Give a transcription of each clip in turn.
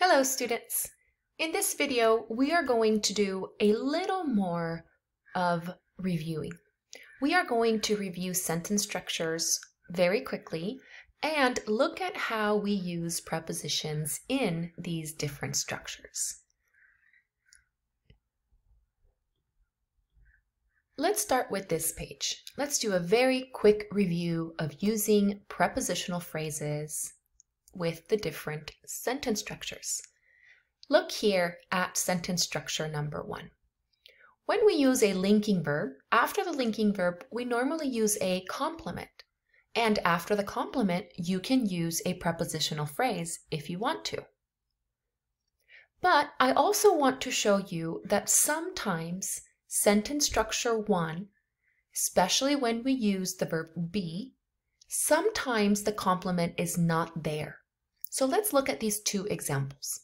Hello students! In this video, we are going to do a little more of reviewing. We are going to review sentence structures very quickly and look at how we use prepositions in these different structures. Let's start with this page. Let's do a very quick review of using prepositional phrases with the different sentence structures. Look here at sentence structure number one. When we use a linking verb, after the linking verb, we normally use a complement. And after the complement, you can use a prepositional phrase if you want to. But I also want to show you that sometimes sentence structure one, especially when we use the verb be, sometimes the complement is not there. So let's look at these two examples.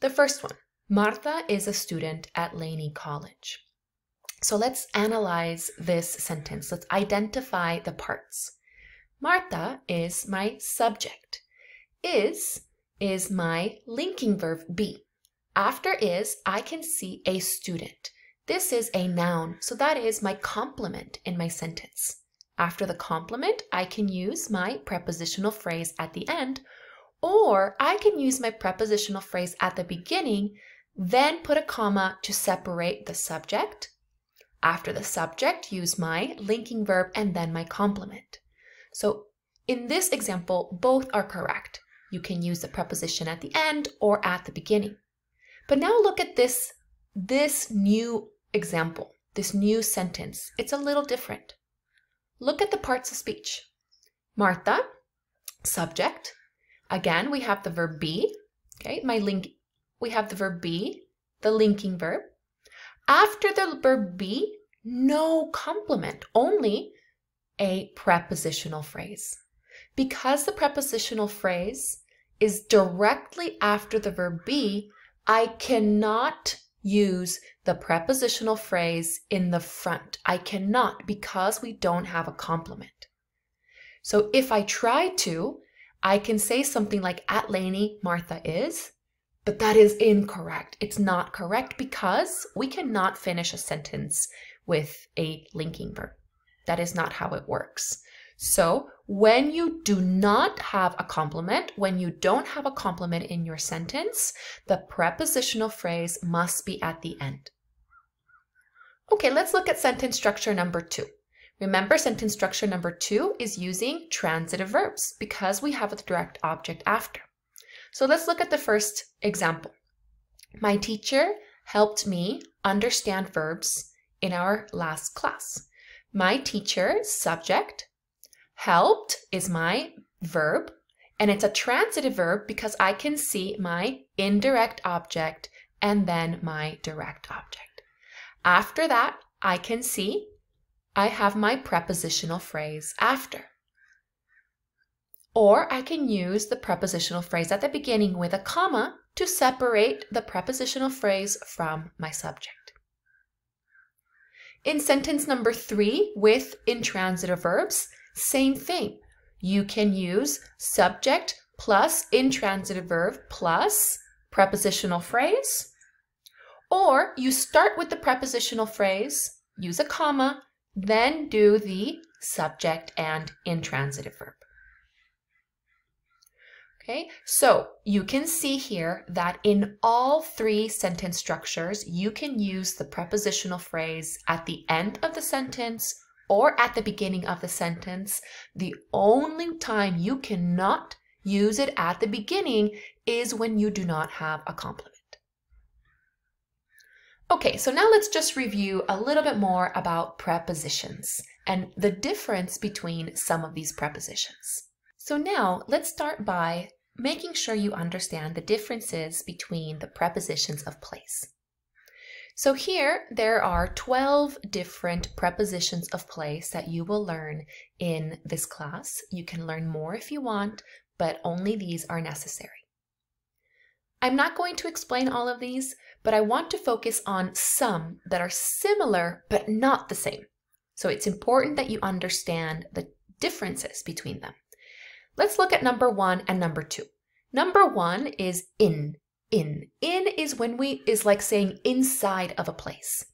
The first one, Martha is a student at Laney College. So let's analyze this sentence. Let's identify the parts. Martha is my subject. Is is my linking verb be. After is, I can see a student. This is a noun, so that is my complement in my sentence. After the complement, I can use my prepositional phrase at the end, or I can use my prepositional phrase at the beginning, then put a comma to separate the subject. After the subject, use my linking verb and then my complement. So in this example, both are correct. You can use the preposition at the end or at the beginning. But now look at this, this new example, this new sentence. It's a little different. Look at the parts of speech. Martha, subject. Again, we have the verb be. Okay, my link, we have the verb be, the linking verb. After the verb be, no complement, only a prepositional phrase. Because the prepositional phrase is directly after the verb be, I cannot use the prepositional phrase in the front. I cannot because we don't have a complement. So if I try to, I can say something like at Laney, Martha is, but that is incorrect. It's not correct because we cannot finish a sentence with a linking verb. That is not how it works. So when you do not have a complement, when you don't have a complement in your sentence, the prepositional phrase must be at the end. Okay, let's look at sentence structure number two. Remember, sentence structure number two is using transitive verbs because we have a direct object after. So let's look at the first example. My teacher helped me understand verbs in our last class. My teacher, subject, Helped is my verb, and it's a transitive verb because I can see my indirect object and then my direct object. After that, I can see I have my prepositional phrase after. Or I can use the prepositional phrase at the beginning with a comma to separate the prepositional phrase from my subject. In sentence number three with intransitive verbs, same thing. You can use subject plus intransitive verb plus prepositional phrase. Or you start with the prepositional phrase, use a comma, then do the subject and intransitive verb. Okay, so you can see here that in all three sentence structures, you can use the prepositional phrase at the end of the sentence or at the beginning of the sentence. The only time you cannot use it at the beginning is when you do not have a complement. Okay, so now let's just review a little bit more about prepositions and the difference between some of these prepositions. So now let's start by making sure you understand the differences between the prepositions of place. So here there are 12 different prepositions of place that you will learn in this class. You can learn more if you want, but only these are necessary. I'm not going to explain all of these, but I want to focus on some that are similar but not the same. So it's important that you understand the differences between them. Let's look at number one and number two. Number one is in. In. In is when we is like saying inside of a place.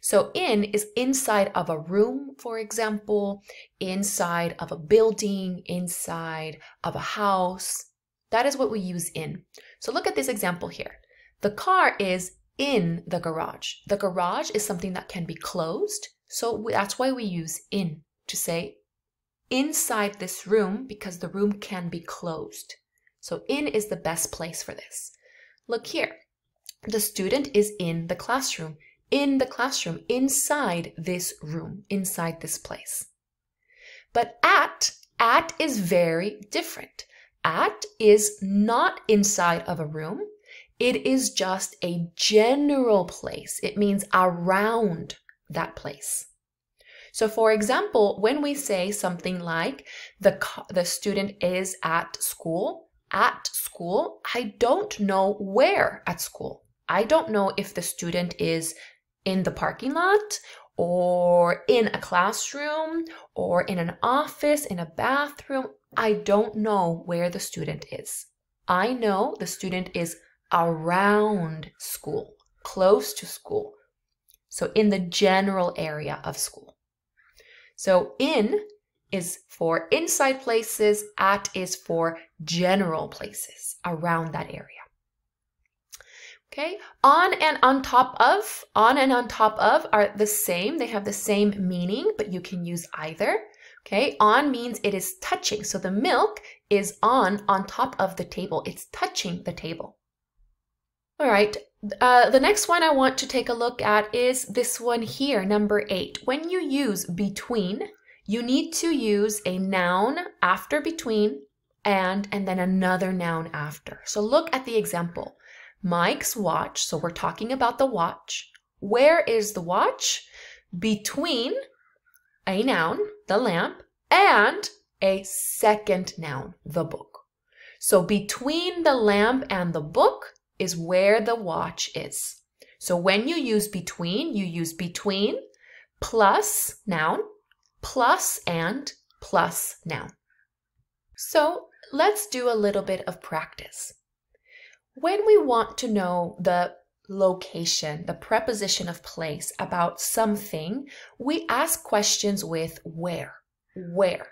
So in is inside of a room, for example, inside of a building, inside of a house. That is what we use in. So look at this example here. The car is in the garage. The garage is something that can be closed. So that's why we use in to say inside this room because the room can be closed. So in is the best place for this. Look here. The student is in the classroom. In the classroom, inside this room, inside this place. But at, at is very different. At is not inside of a room. It is just a general place. It means around that place. So for example, when we say something like the, the student is at school, at school, I don't know where at school. I don't know if the student is in the parking lot or in a classroom or in an office, in a bathroom. I don't know where the student is. I know the student is around school, close to school. So in the general area of school. So in is for inside places, at is for general places around that area. Okay, on and on top of, on and on top of are the same. They have the same meaning, but you can use either. Okay, on means it is touching. So the milk is on, on top of the table. It's touching the table. All right, uh, the next one I want to take a look at is this one here, number eight. When you use between, you need to use a noun after between and, and then another noun after. So look at the example. Mike's watch, so we're talking about the watch. Where is the watch? Between a noun, the lamp, and a second noun, the book. So between the lamp and the book, is where the watch is. So when you use between, you use between plus noun, plus and plus noun. So let's do a little bit of practice. When we want to know the location, the preposition of place about something, we ask questions with where. Where.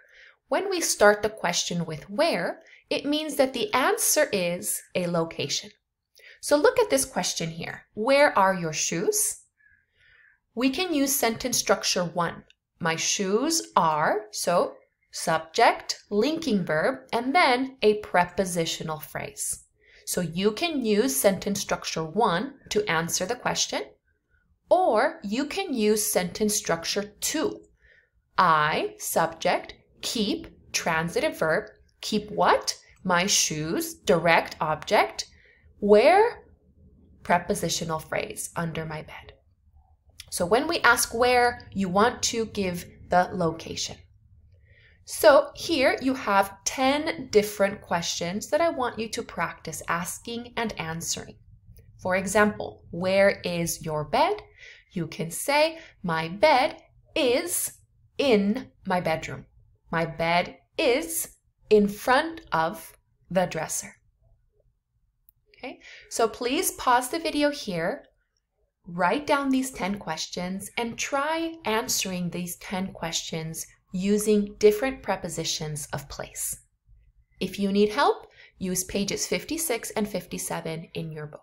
When we start the question with where, it means that the answer is a location. So look at this question here. Where are your shoes? We can use sentence structure one. My shoes are, so subject, linking verb, and then a prepositional phrase. So you can use sentence structure one to answer the question, or you can use sentence structure two. I, subject, keep, transitive verb, keep what? My shoes, direct object, where? Prepositional phrase, under my bed. So when we ask where, you want to give the location. So here you have 10 different questions that I want you to practice asking and answering. For example, where is your bed? You can say, my bed is in my bedroom. My bed is in front of the dresser. Okay, so please pause the video here, write down these 10 questions, and try answering these 10 questions using different prepositions of place. If you need help, use pages 56 and 57 in your book.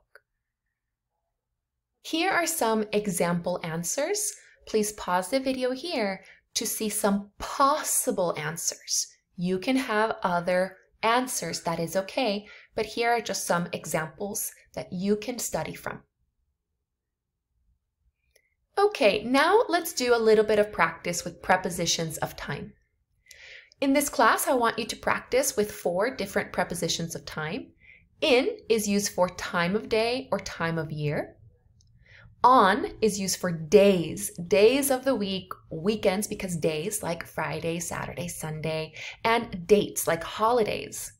Here are some example answers. Please pause the video here to see some possible answers. You can have other answers, that is okay, but here are just some examples that you can study from. Okay, now let's do a little bit of practice with prepositions of time. In this class, I want you to practice with four different prepositions of time. In is used for time of day or time of year. On is used for days, days of the week, weekends because days like Friday, Saturday, Sunday, and dates like holidays.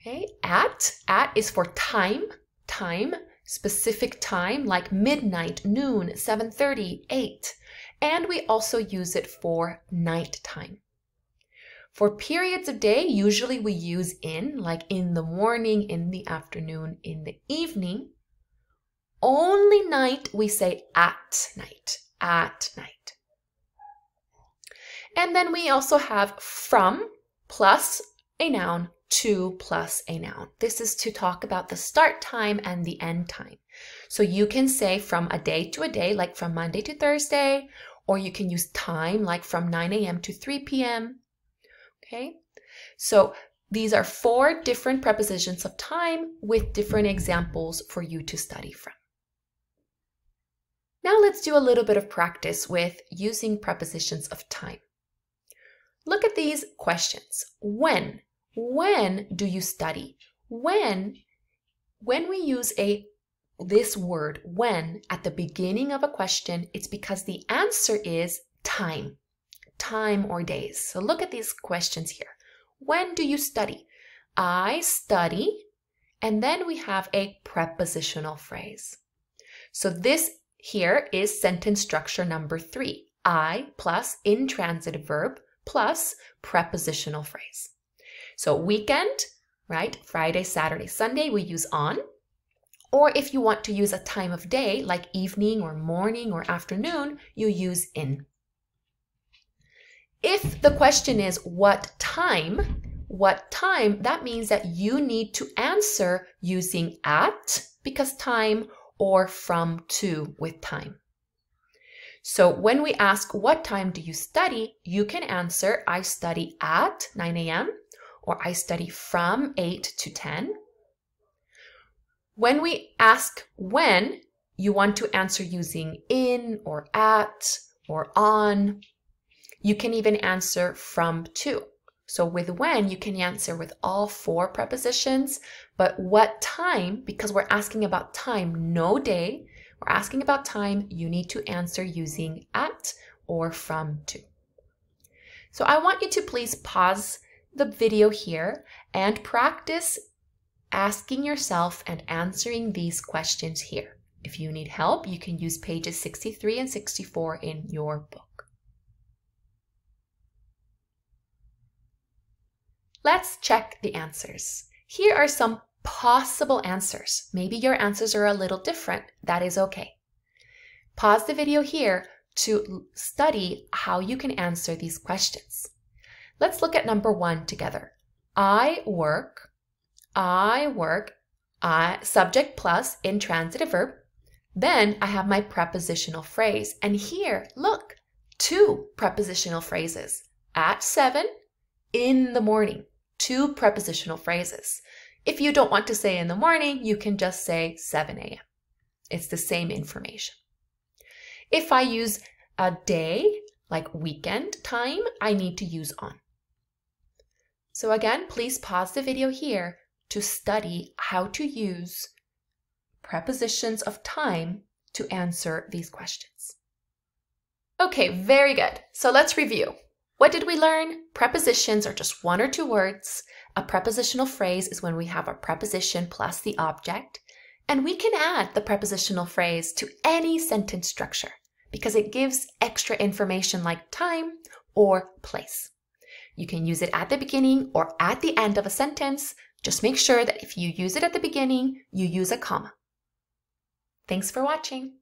Okay, at, at is for time, time, specific time like midnight, noon, 7.30, 8. And we also use it for night time. For periods of day, usually we use in, like in the morning, in the afternoon, in the evening. Only night, we say at night, at night. And then we also have from plus a noun to plus a noun. This is to talk about the start time and the end time. So you can say from a day to a day, like from Monday to Thursday, or you can use time, like from 9 a.m. to 3 p.m. Okay, so these are four different prepositions of time with different examples for you to study from. Now let's do a little bit of practice with using prepositions of time. Look at these questions. When? When do you study? When? When we use a this word when at the beginning of a question, it's because the answer is time, time or days. So look at these questions here. When do you study? I study, and then we have a prepositional phrase. So this here is sentence structure number three. I plus intransitive verb plus prepositional phrase. So weekend, right? Friday, Saturday, Sunday, we use on. Or if you want to use a time of day, like evening or morning or afternoon, you use in. If the question is what time, what time, that means that you need to answer using at because time or from to with time. So when we ask what time do you study, you can answer I study at 9 a.m. or I study from 8 to 10 when we ask when, you want to answer using in or at or on. You can even answer from to. So with when, you can answer with all four prepositions, but what time, because we're asking about time, no day, we're asking about time, you need to answer using at or from to. So I want you to please pause the video here and practice asking yourself and answering these questions here. If you need help, you can use pages 63 and 64 in your book. Let's check the answers. Here are some possible answers. Maybe your answers are a little different. That is okay. Pause the video here to study how you can answer these questions. Let's look at number one together. I work I work, I subject plus intransitive verb. Then I have my prepositional phrase. And here, look, two prepositional phrases. At 7, in the morning. Two prepositional phrases. If you don't want to say in the morning, you can just say 7 a.m. It's the same information. If I use a day, like weekend time, I need to use on. So again, please pause the video here to study how to use prepositions of time to answer these questions. Okay, very good. So let's review. What did we learn? Prepositions are just one or two words. A prepositional phrase is when we have a preposition plus the object. And we can add the prepositional phrase to any sentence structure because it gives extra information like time or place. You can use it at the beginning or at the end of a sentence just make sure that if you use it at the beginning, you use a comma. Thanks for watching.